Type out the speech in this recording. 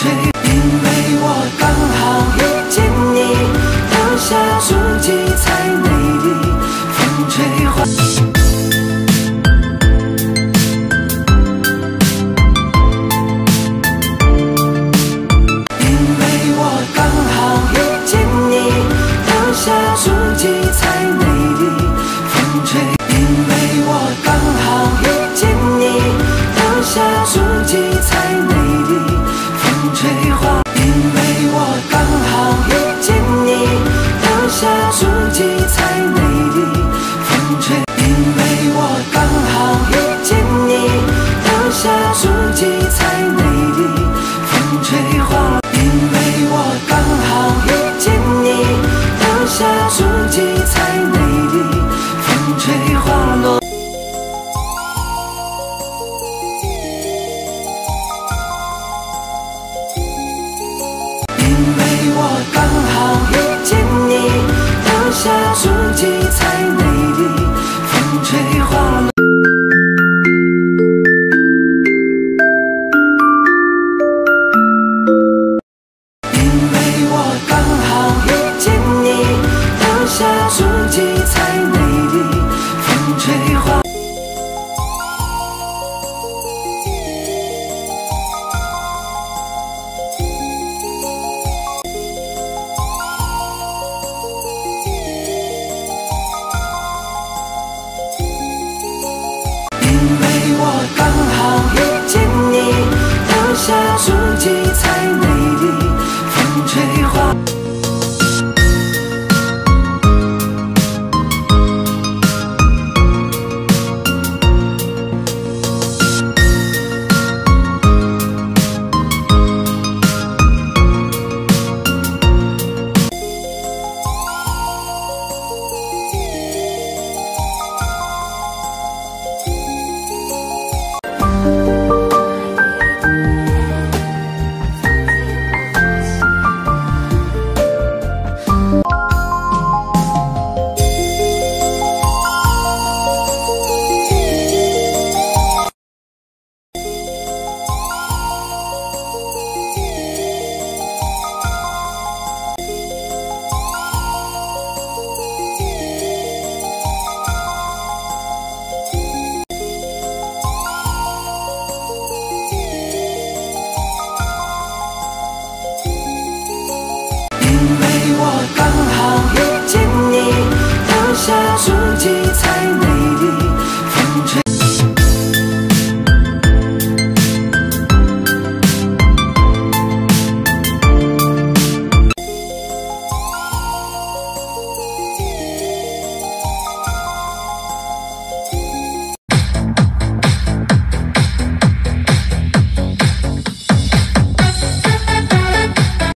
take 足迹才美